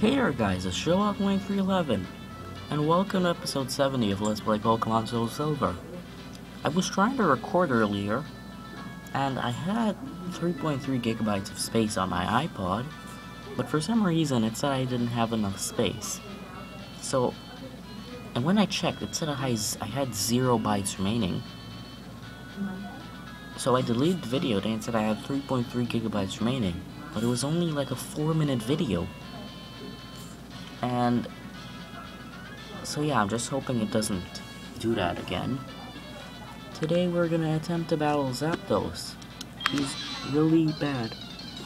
Hey there guys, it's Sherlock9311, and welcome to episode 70 of Let's Play Pokemon Silver. I was trying to record earlier, and I had 3.3 gigabytes of space on my iPod, but for some reason it said I didn't have enough space. So, and when I checked, it said I had 0 bytes remaining. So I deleted the video and it said I had 3.3 gigabytes remaining, but it was only like a 4 minute video. And so yeah, I'm just hoping it doesn't do that again. Today we're gonna attempt to battle Zapdos. He's really bad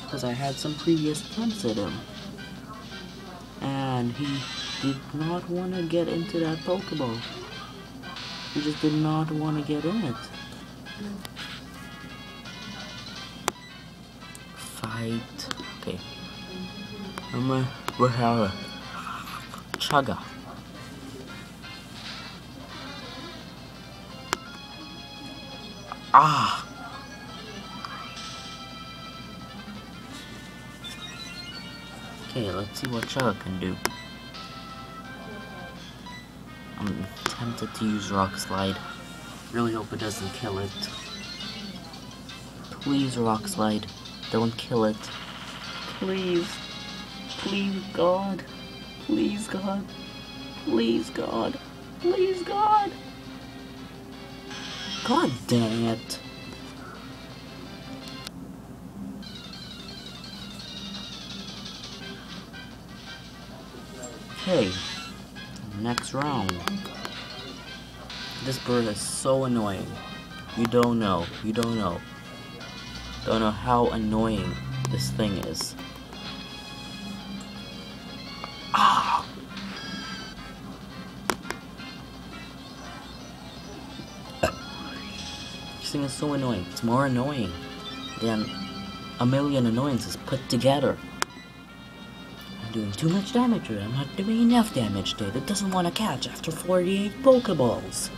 because I had some previous attempts at him. And he did not want to get into that Pokeball. He just did not want to get in it. Fight. Okay. I'm gonna, we Chaga. Ah! Okay, let's see what Chaga can do. I'm tempted to use Rock Slide. Really hope it doesn't kill it. Please, Rock Slide. Don't kill it. Please. Please, God. Please, God. Please, God. Please, God. God dang it. Okay. Next round. This bird is so annoying. You don't know. You don't know. Don't know how annoying this thing is. Is so annoying. It's more annoying than a million annoyances put together. I'm doing too much damage. I'm not doing enough damage to it. It doesn't want to catch after 48 Pokeballs.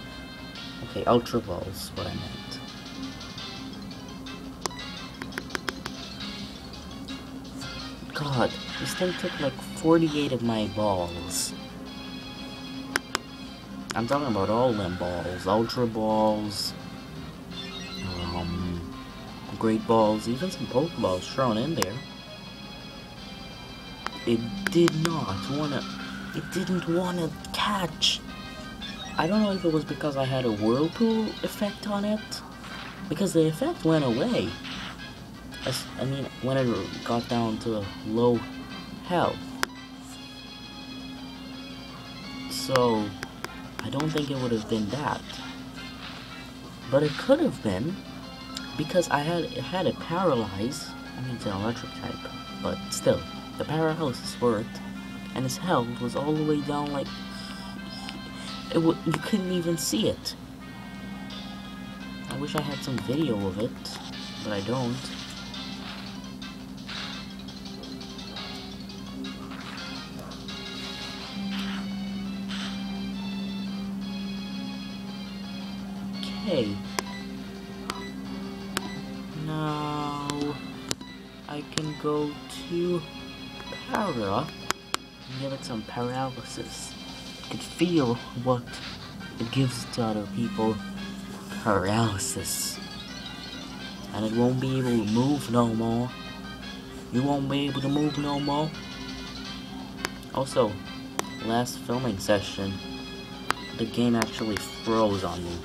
Okay, Ultra Balls, what I meant. God, this thing took like 48 of my balls. I'm talking about all them balls. Ultra Balls, Great Balls, even some Pokeballs thrown in there. It did not wanna, it didn't wanna catch. I don't know if it was because I had a Whirlpool effect on it, because the effect went away. I mean, when it got down to low health. So, I don't think it would have been that. But it could have been, because I had had it paralyzed. I mean, it's an electric type, but still, the paralysis worked, and his health was all the way down. Like it, you couldn't even see it. I wish I had some video of it, but I don't. Okay. Go to Para and give it some paralysis. I can feel what it gives to other people. Paralysis. And it won't be able to move no more. You won't be able to move no more. Also, last filming session, the game actually froze on me.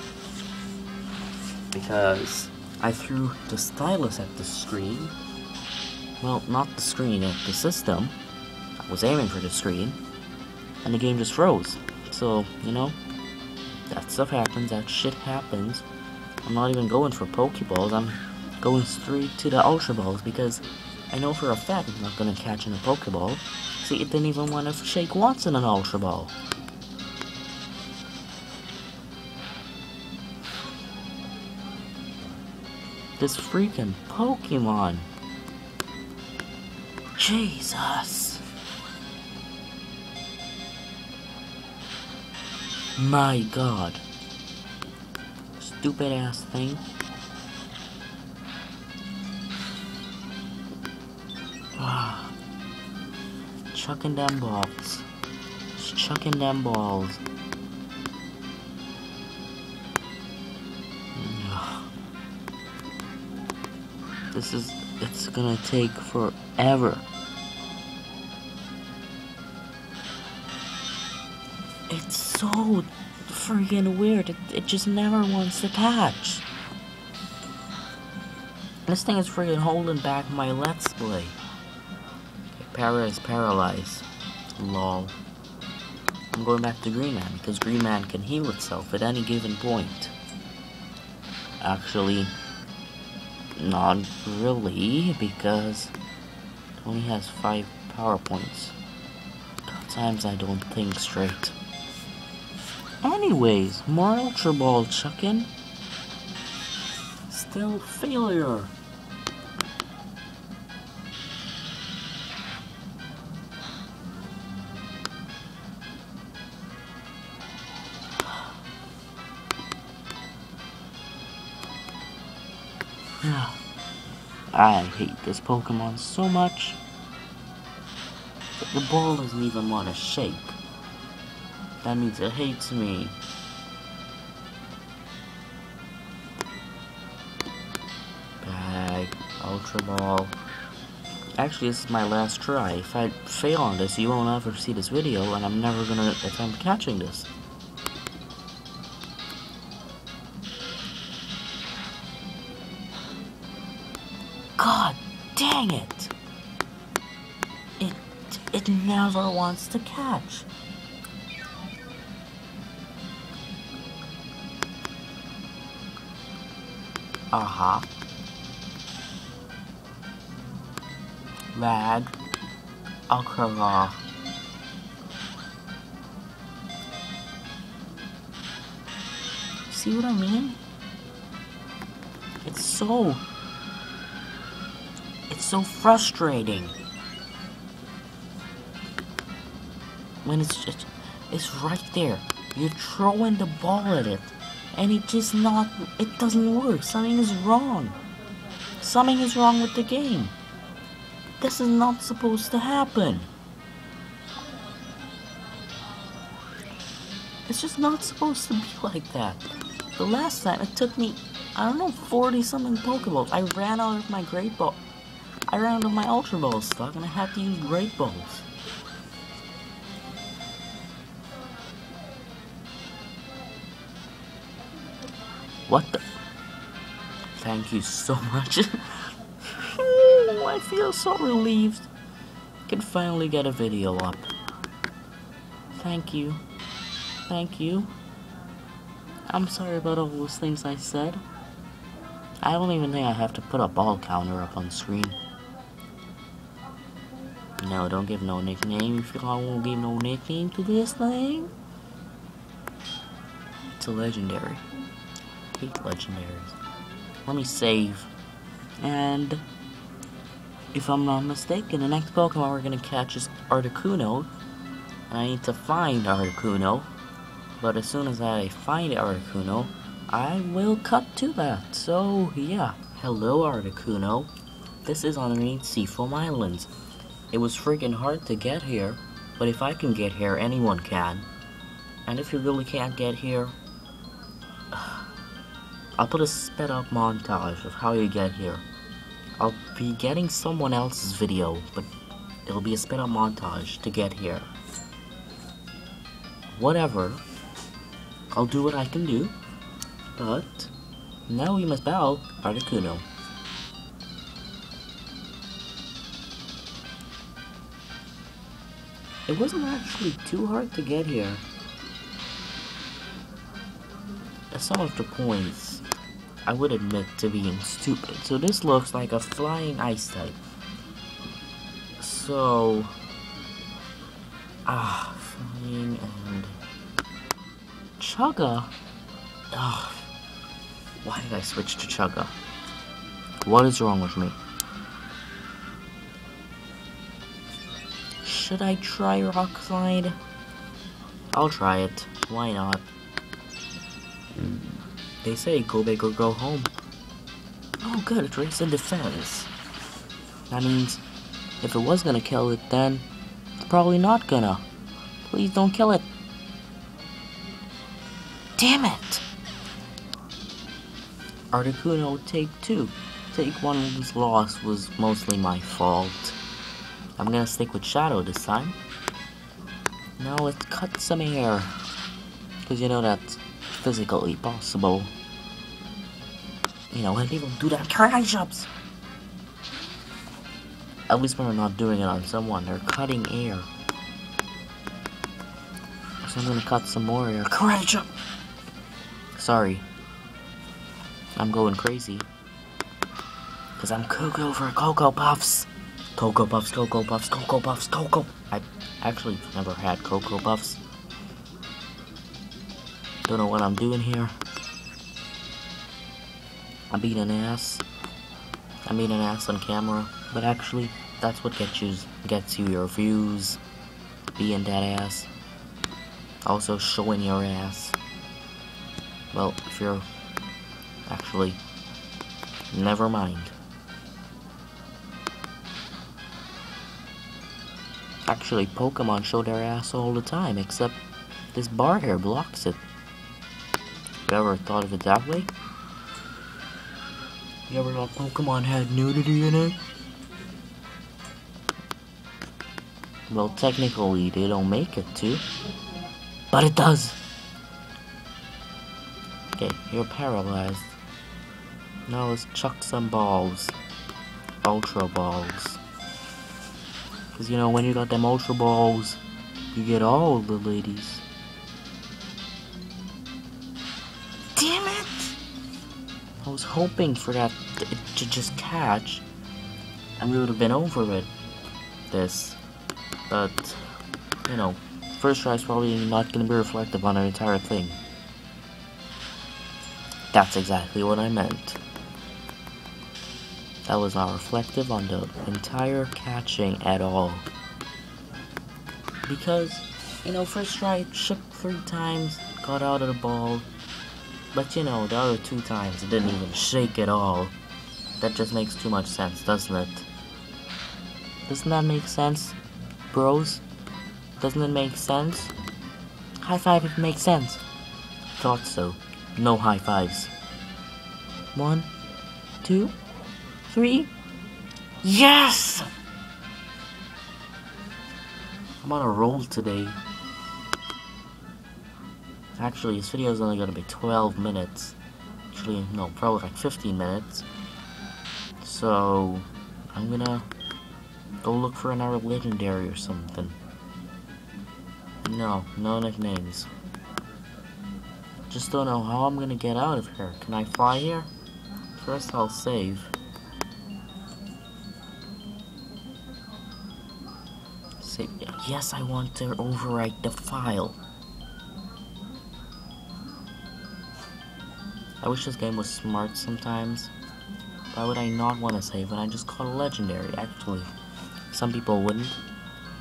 Because I threw the stylus at the screen well, not the screen, uh, the system. I was aiming for the screen, and the game just froze. So, you know, that stuff happens, that shit happens. I'm not even going for Pokeballs, I'm going straight to the Ultra Balls because I know for a fact I'm not gonna catch in a Pokeball. See, it didn't even want to shake once in an Ultra Ball. This freaking Pokemon. Jesus. My god. Stupid ass thing. Ah. chucking them balls. Just chucking them balls. This is, it's gonna take forever. Freaking weird. It, it just never wants to catch. This thing is freaking holding back my let's play. Para is paralyzed. Lol. I'm going back to Green Man because Green Man can heal itself at any given point. Actually, not really because it only has five power points. Sometimes I don't think straight. Anyways, more Ultra Ball chucking. Still failure. I hate this Pokemon so much. The ball doesn't even want to shake. That means it hates me. Bag, Ultra Ball. Actually, this is my last try. If I fail on this, you won't ever see this video, and I'm never gonna attempt catching this. God dang it! It it never wants to catch. Uh-huh. Lag. Ultra See what I mean? It's so It's so frustrating. When it's just, it's right there. You're throwing the ball at it. And it just not, it doesn't work. Something is wrong. Something is wrong with the game. This is not supposed to happen. It's just not supposed to be like that. The last time, it took me, I don't know, 40 something Pokeballs. I ran out of my Great Ball. I ran out of my Ultra Ball stock and I had to use Great Balls. What the? Thank you so much. I feel so relieved. Can finally get a video up. Thank you. Thank you. I'm sorry about all those things I said. I don't even think I have to put a ball counter up on screen. No, don't give no nickname. You feel I won't give no nickname to this thing? It's a legendary. Hate legendaries. Let me save. And if I'm not mistaken, the next Pokemon we're gonna catch is Articuno. And I need to find Articuno. But as soon as I find Articuno, I will cut to that. So yeah. Hello Articuno. This is underneath Seafoam Islands. It was freaking hard to get here, but if I can get here, anyone can. And if you really can't get here, I'll put a sped up montage of how you get here. I'll be getting someone else's video, but it'll be a sped up montage to get here. Whatever. I'll do what I can do. But, now we must battle Articuno. It wasn't actually too hard to get here. That's some of the points, I would admit to being stupid. So this looks like a flying ice type. So, ah, flying and Chugga. Ah, why did I switch to Chugga? What is wrong with me? Should I try Rock Slide? I'll try it. Why not? They say go big or go home. Oh good, it raised the defense. That means if it was gonna kill it then, it's probably not gonna. Please don't kill it. Damn it! Articuno, take two. Take one was lost was mostly my fault. I'm gonna stick with Shadow this time. Now let's cut some air. Because you know that's physically possible. You know, and people do that karate chops. At least when they're not doing it on someone, they're cutting air. So I'm gonna cut some more air. Karate! Sorry. I'm going crazy. Because I'm cuckoo for Cocoa Puffs. Cocoa Puffs, Cocoa Puffs, Cocoa Puffs, Cocoa. I actually never had Cocoa Puffs. Don't know what I'm doing here. I'm being an ass. I'm being an ass on camera, but actually, that's what gets you gets you your views. Being that ass. Also showing your ass. Well, if you're actually, never mind. Actually, Pokemon show their ass all the time, except this bar here blocks it. Ever thought of it that way? You ever thought Pokemon had nudity in it? Well, technically, they don't make it to. But it does! Okay, you're paralyzed. Now let's chuck some balls. Ultra balls. Because, you know, when you got them ultra balls, you get all the ladies. I was hoping for that to just catch. And we would have been over with This. But, you know, first try is probably not going to be reflective on the entire thing. That's exactly what I meant. That was not reflective on the entire catching at all. Because, you know, first try, shook three times, got out of the ball. But you know, the other two times, it didn't even shake at all. That just makes too much sense, doesn't it? Doesn't that make sense, bros? Doesn't it make sense? High five if it makes sense. Thought so. No high fives. One, two, three. Yes! I'm on a roll today. Actually, this video is only going to be 12 minutes. Actually, no, probably like 15 minutes. So, I'm gonna go look for another legendary or something. No, no nicknames. Just don't know how I'm gonna get out of here. Can I fly here? First I'll save. Save. Yes, I want to overwrite the file. I wish this game was smart sometimes. Why would I not want to save when I just caught a legendary? Actually, some people wouldn't.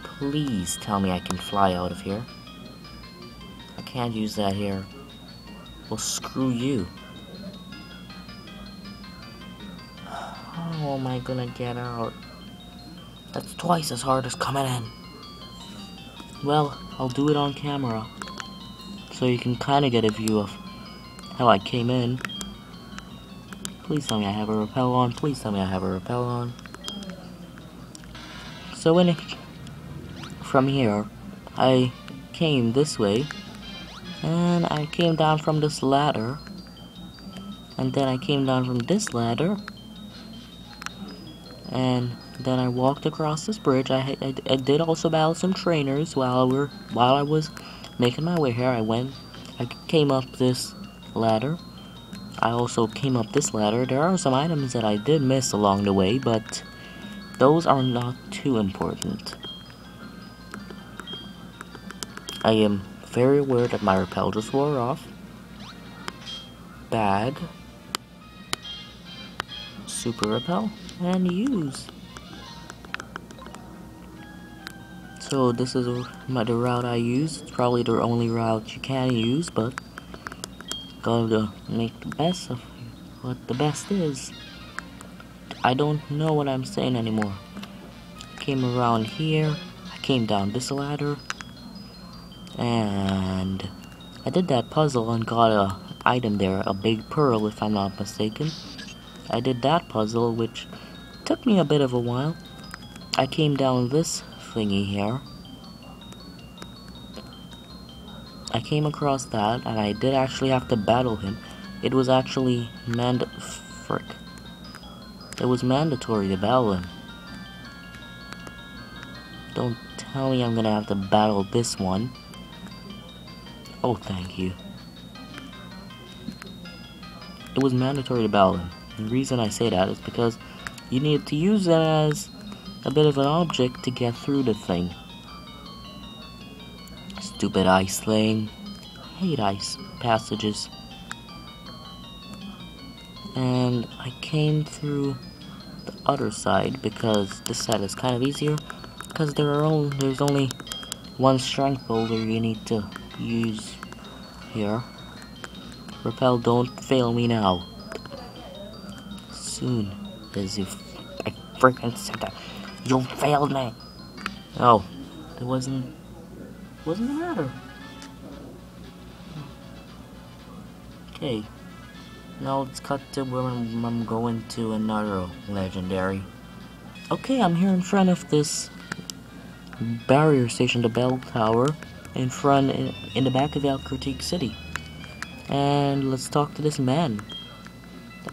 Please tell me I can fly out of here. I can't use that here. Well, screw you. How am I gonna get out? That's twice as hard as coming in. Well, I'll do it on camera. So you can kind of get a view of how I came in. Please tell me I have a repel on. Please tell me I have a repel on. So when it, from here, I came this way and I came down from this ladder. And then I came down from this ladder. And then I walked across this bridge. I, I, I did also battle some trainers while we were while I was making my way here. I went, I came up this ladder. I also came up this ladder. There are some items that I did miss along the way, but those are not too important. I am very aware that my repel just wore off. Bag. Super repel. And use. So this is my, the route I use. It's probably the only route you can use, but gotta make the best of what the best is. I don't know what I'm saying anymore. Came around here I came down this ladder. And I did that puzzle and got a item there, a big pearl if I'm not mistaken. I did that puzzle which took me a bit of a while. I came down this thingy here. I came across that and I did actually have to battle him. It was actually mand- frick. It was mandatory to battle him. Don't tell me I'm gonna have to battle this one. Oh, thank you. It was mandatory to battle him. The reason I say that is because you need to use it as a bit of an object to get through the thing. Stupid ice thing. hate ice passages. And I came through the other side because this side is kind of easier because there are only there's only one strength boulder you need to use here. Repel, don't fail me now. Soon as if I freaking said that, you failed me. Oh, it wasn't wasn't the matter. Okay. Now let's cut to where I'm, going to another legendary. Okay, I'm here in front of this barrier station, the bell tower, in front, in, in the back of Ecruteak City. And let's talk to this man.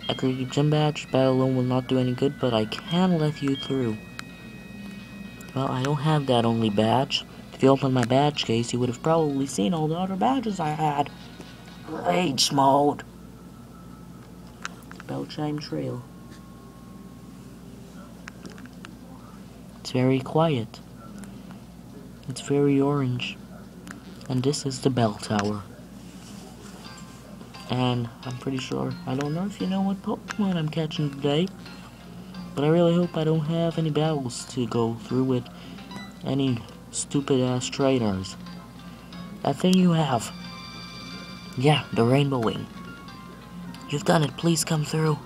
A Ecruteak gym badge, battle alone will not do any good, but I can let you through. Well, I don't have that only badge. If you opened my badge case, you would have probably seen all the other badges I had. Rage mode. Bellchime Trail. It's very quiet. It's very orange. And this is the bell tower. And I'm pretty sure, I don't know if you know what Pokemon I'm catching today. But I really hope I don't have any battles to go through with any stupid ass trainers. That thing you have. Yeah, the Rainbow Wing. You've done it, please come through.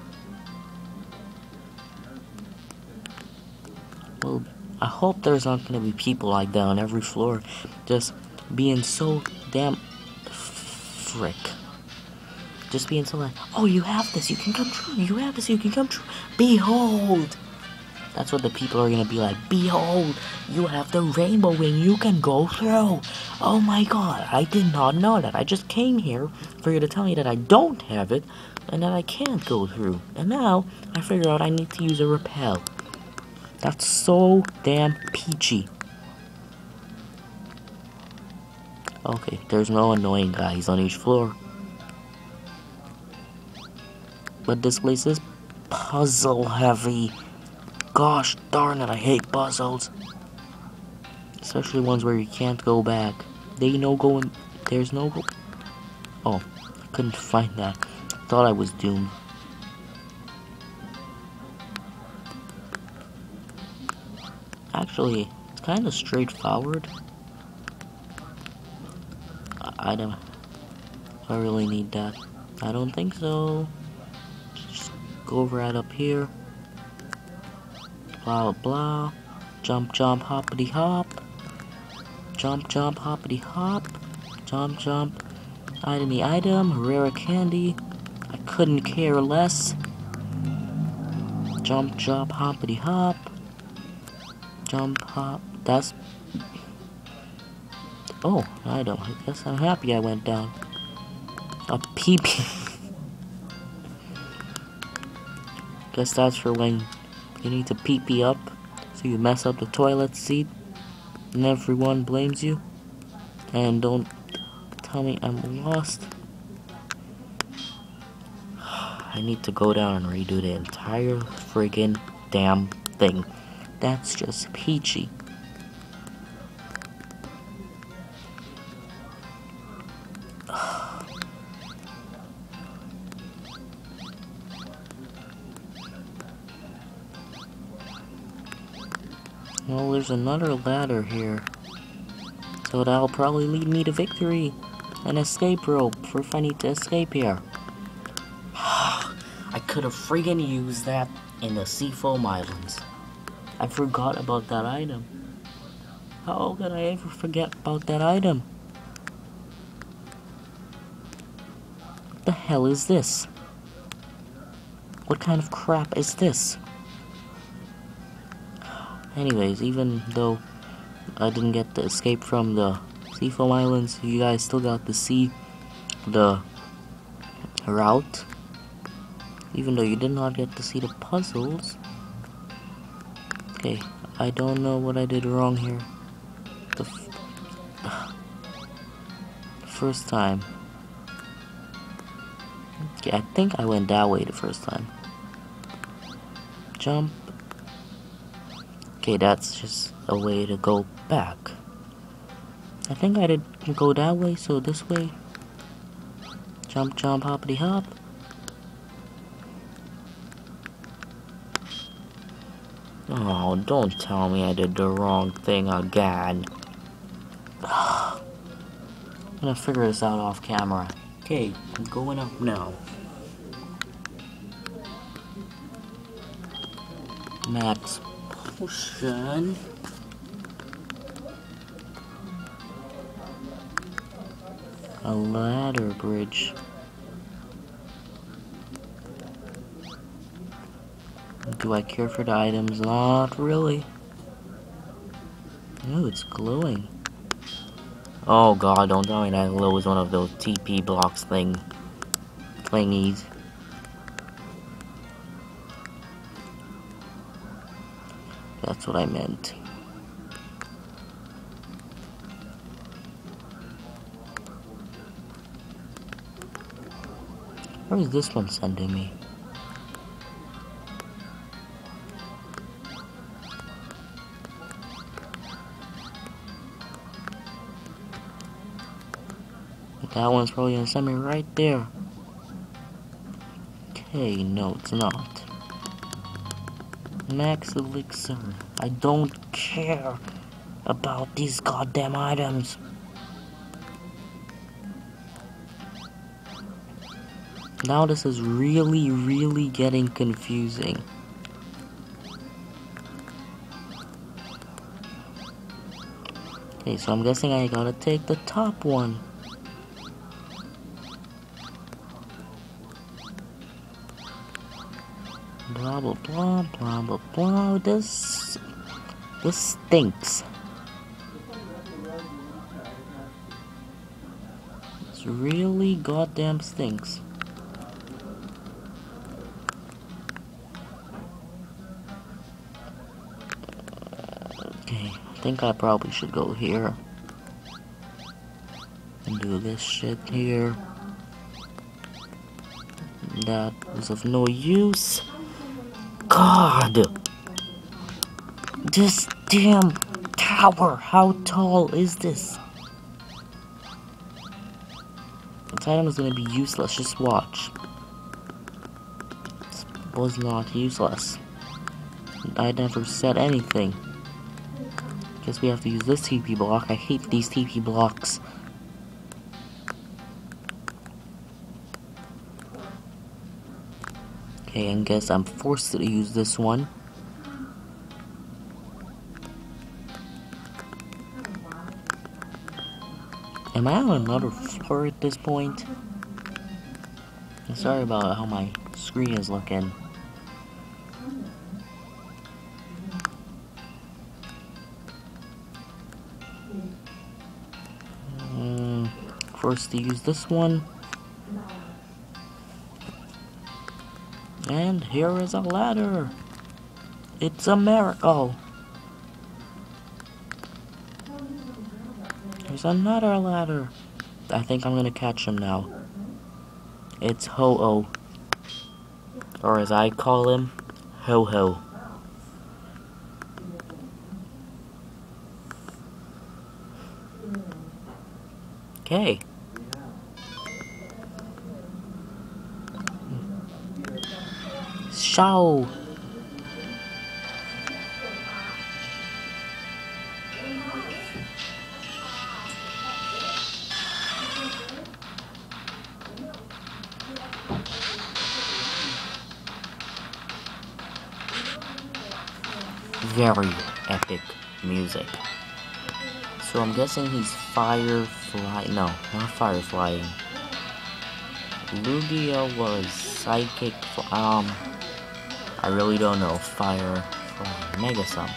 Well, I hope there's not gonna be people like that on every floor, just being so damn frick. Just being so like, oh, you have this, you can come true, you have this, you can come true. Behold! That's what the people are gonna be like. Behold, you have the rainbow wing, you can go through. Oh my god, I did not know that. I just came here for you to tell me that I don't have it and that I can't go through. And now I figure out I need to use a repel. That's so damn peachy. Okay, there's no annoying guys on each floor. But this place is puzzle heavy. Gosh darn it, I hate puzzles. Especially ones where you can't go back. They no going. There's no go. Oh, I couldn't find that. Thought I was doomed. Actually, it's kind of straightforward. I, I don't. I really need that. I don't think so. Just go right up here. Blah blah. Jump, jump, hoppity hop. Jump, jump, hoppity hop. Jump, jump. Itemy item, rare candy. I couldn't care less. Jump, jump, hoppity hop. Jump, hop. That's. Oh, I don't. I guess I'm happy I went down. A peepee. guess that's for when you need to pee pee up, so you mess up the toilet seat, and everyone blames you. And don't tell me I'm lost. I need to go down and redo the entire friggin' damn thing. That's just peachy. Well, there's another ladder here. So that'll probably lead me to victory. An escape rope for if I need to escape here. I could have friggin' used that in the Seafoam Islands. I forgot about that item. How could I ever forget about that item? What the hell is this? What kind of crap is this? Anyways, even though I didn't get to escape from the Seafoam Islands, you guys still got to see the route. Even though you did not get to see the puzzles. Okay, I don't know what I did wrong here. The first time. Okay, I think I went that way the first time. Jump. Okay, that's just a way to go back. I think I did go that way, so this way. Jump, jump, hoppity hop. Oh, don't tell me I did the wrong thing again. I'm gonna figure this out off camera. Okay, I'm going up now. Max A ladder bridge. Do I care for the items? Not really. Ooh, it's glowing. Oh god, don't tell me that glow is one of those TP blocks thing thingies. That's what I meant. Where is this one sending me? That one's probably gonna send me right there. Okay, no, it's not. Max Elixir. I don't care about these goddamn items. Now this is really, really getting confusing. Okay, so I'm guessing I gotta take the top one. Blah blah blah. This this stinks. This really goddamn stinks. Okay, I think I probably should go here and do this shit here. That was of no use. God! This damn tower, how tall is this? This item is gonna be useless, just watch. This was not useless. I never said anything. Guess we have to use this TP block. I hate these TP blocks. Okay, and guess I'm forced to use this one. Am I on another floor at this point? I'm sorry about how my screen is looking. Mm, forced to use this one. And here is a ladder. It's a miracle. There's another ladder. I think I'm gonna catch him now. It's Ho-Oh. Or as I call him, Ho-Ho. Okay. Shao. Very epic music. So I'm guessing he's Firefly. No, not Firefly. Lugia was Psychic. Um, I really don't know. Fire oh, Mega Sum.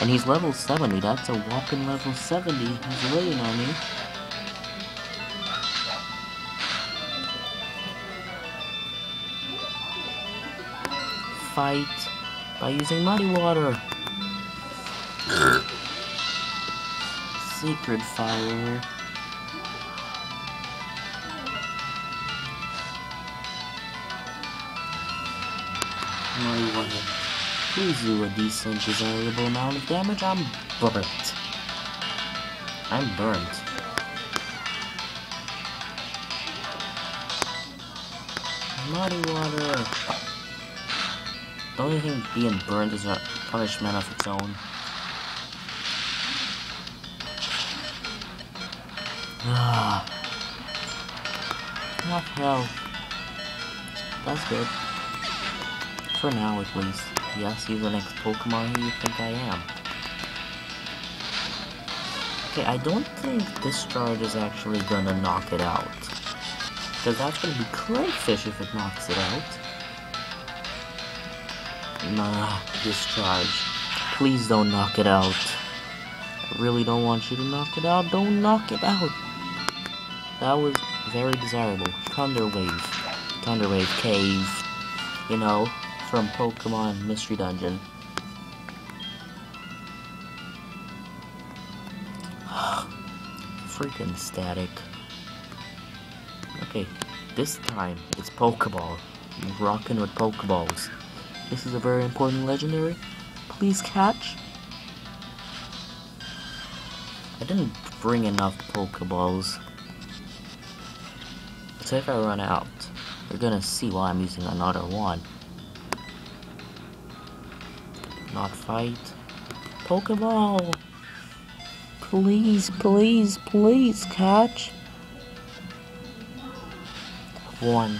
And he's level 70. That's a whopping level 70. He's waiting on me. Fight by using Muddy Water. Er. Sacred Fire. Muddy Water. Please do a decent, desirable amount of damage. I'm burnt. I'm burnt. Muddy Water. Don't you think being burned is a punishment of its own? Ah. Half health. That's good. For now, at least. Yes, he's the next Pokemon who you think I am. Okay, I don't think Discharge is actually gonna knock it out. Because that's gonna be Crayfish if it knocks it out. Nah, Discharge. Please don't knock it out. I really don't want you to knock it out. Don't knock it out. That was very desirable. Thunder Wave. Thunder Wave Cave. You know, from Pokemon Mystery Dungeon. Freaking static. Okay, this time it's Pokeball. Rocking with Pokeballs. This is a very important legendary. Please catch. I didn't bring enough Pokeballs. So if I run out, you're gonna see why I'm using another one. Not fight. Pokeball! Please, please, please catch. One.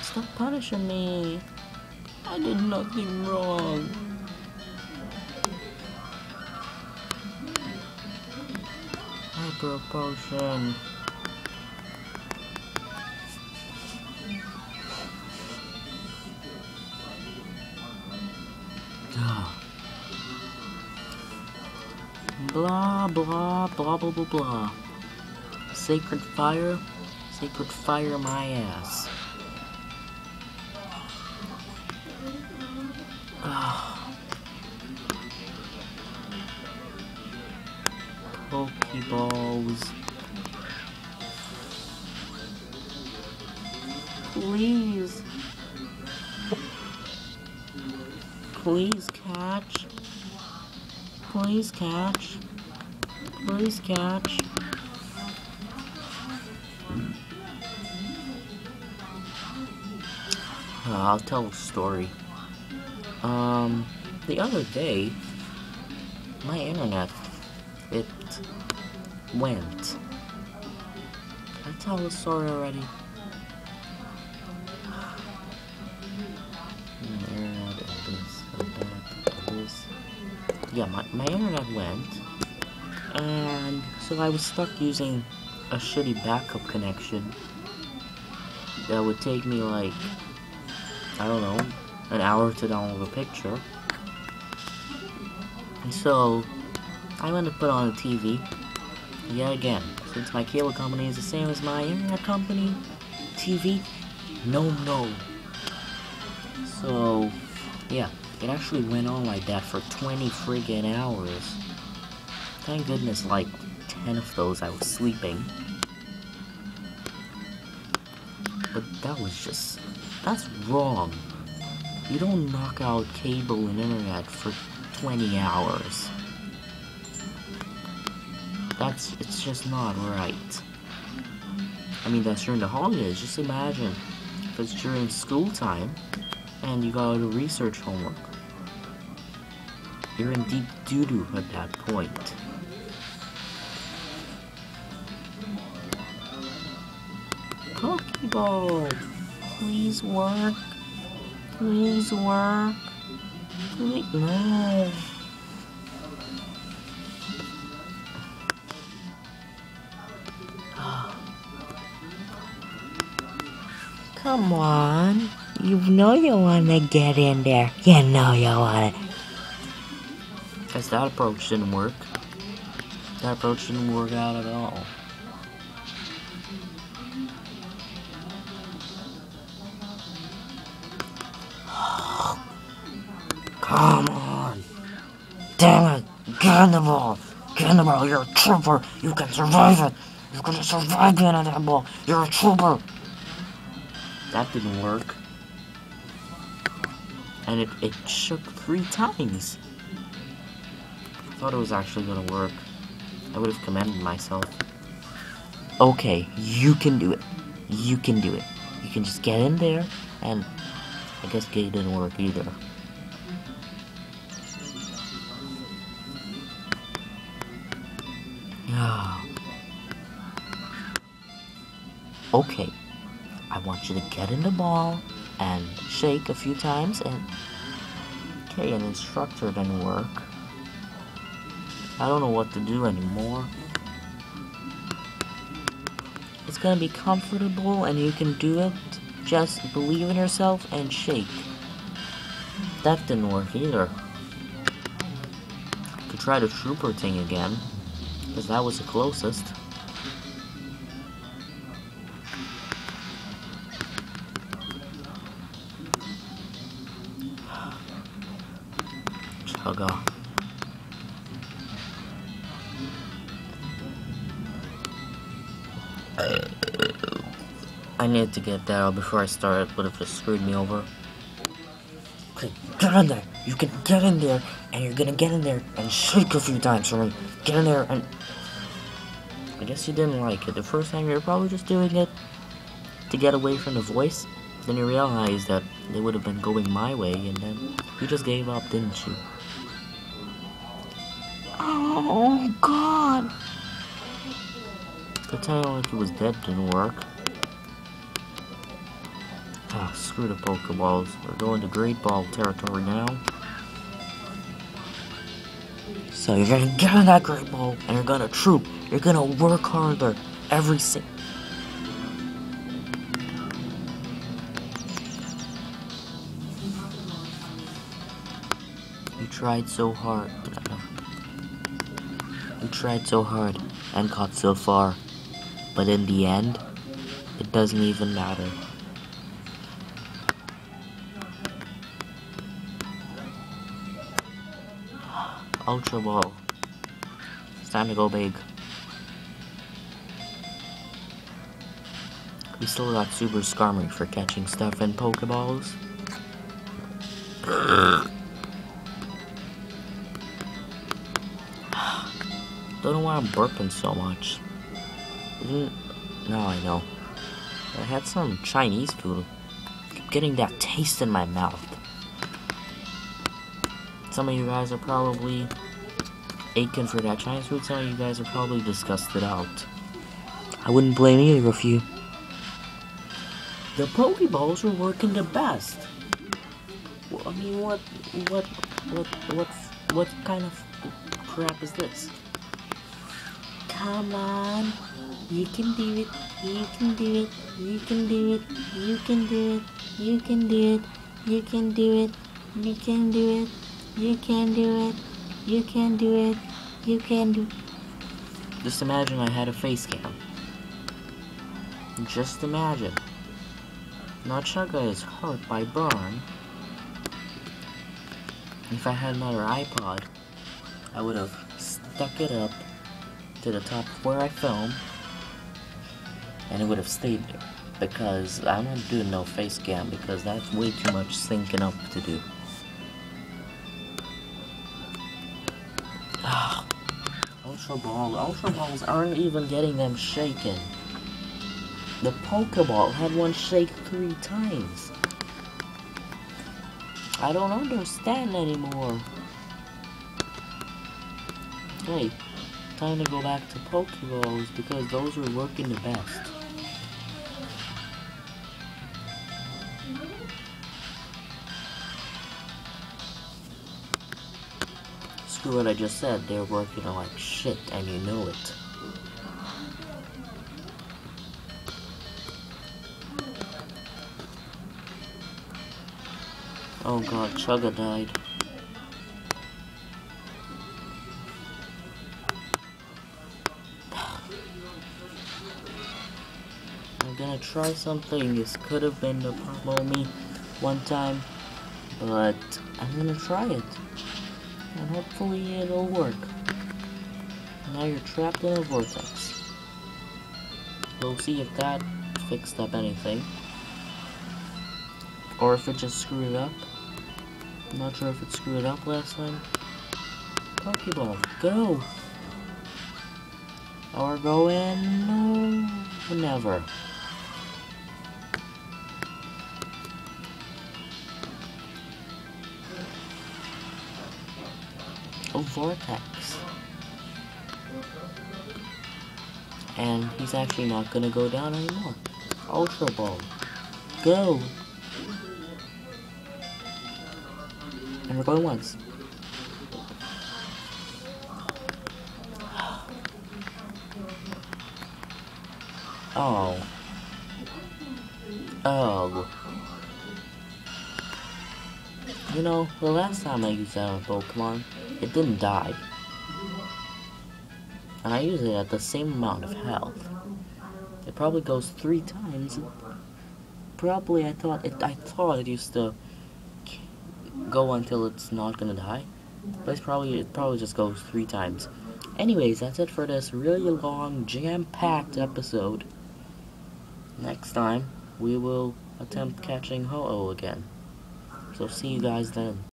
Stop punishing me. I did nothing wrong. Hyper potion. Blah, blah, blah, blah, blah, blah. Sacred fire? Sacred fire my ass. Ah. Pokeballs. Catch. Please catch. Uh, I'll tell a story. Um, the other day, my internet, it went. I tell the story already? Yeah, my, my internet went, and so I was stuck using a shitty backup connection that would take me like, I don't know, an hour to download a picture. And so, I went to put on a TV, yet again, since my cable company is the same as my internet company, TV, no, no. So, yeah. It actually went on like that for 20 friggin' hours. Thank goodness like 10 of those I was sleeping. But that was just... That's wrong. You don't knock out cable and internet for 20 hours. That's... It's just not right. I mean, that's during the holidays. Just imagine if it's during school time and you gotta do research homework. You're in deep doo-doo at that point. Pokeball! Please work. Please work. No. Come on. You know you want to get in there. You know you want it. Because that approach didn't work. That approach didn't work out at all. Come on. Damn it. Get in the ball. Get in the ball. You're a trooper. You can survive it. You're gonna survive being in that ball. You're a trooper. That didn't work. And it, it shook three times. I Thought it was actually gonna work. I would have commended myself. Okay, you can do it. You can do it. You can just get in there, and I guess gay didn't work either. Okay, I want you to get in the ball and shake a few times and okay, an instructor didn't work. I don't know what to do anymore. It's gonna be comfortable and you can do it. Just believe in yourself and shake. That didn't work either. Could try the trooper thing again. Because that was the closest. I needed to get that out before I started, would have just screwed me over. Okay, get in there. You can get in there, and you're gonna get in there and shake a few times for me. Get in there and. I guess you didn't like it. The first time you were probably just doing it to get away from the voice. Then you realized that they would have been going my way, and then you just gave up, didn't you? Oh, God. Pretending like he was dead didn't work. Ah, screw the Pokeballs. We're going to Great Ball territory now. So you're gonna get in that great ball, and you're gonna troop. You're gonna work harder every single. You tried so hard. Tried so hard and got so far. But in the end, it doesn't even matter. Ultra Ball. It's time to go big. We still got Super Skarmory for catching stuff in Pokeballs. I don't know why I'm burping so much. Isn't... Now I know. I had some Chinese food. Keep getting that taste in my mouth. Some of you guys are probably aching for that Chinese food. Some of you guys are probably disgusted out. I wouldn't blame either of you. The Pokeballs were working the best. I mean, what, what, what, what, what kind of crap is this? Come on. You can do it. You can do it. You can do it. You can do it. You can do it. You can do it. You can do it. You can do it. You can do it. You can do Just imagine I had a face cam. Just imagine. Nachaga is hurt by burn. If I had another iPod, I would have stuck it up to the top of where I film, and it would have stayed there. Because I'm not doing no face cam because that's way too much syncing up to do. Ah, Ultra Ball, Ultra Balls aren't even getting them shaken. The Pokeball had one shake three times. I don't understand anymore. Hey, time to go back to Pokeballs because those were working the best. Screw what I just said, they're working like shit and you know it. Oh god, Chugga died. Try something. This could have been the problem me one time, but I'm gonna try it. And hopefully it'll work. Now you're trapped in a vortex. We'll see if that fixed up anything. Or if it just screwed up. I'm not sure if it screwed up last time. Pokeball, go! Or go in... Uh, Never. Oh, Vortex. And he's actually not gonna go down anymore. Ultra Ball. Go! And we're going once. Oh. Oh. You know, the last time I used that on Pokemon, it didn't die. And I use it at the same amount of health. It probably goes three times. Probably I thought it I thought it used to go until it's not gonna die. But it's probably it probably just goes three times. Anyways, that's it for this really long, jam-packed episode. Next time, we will attempt catching Ho-Oh again. So see you guys then.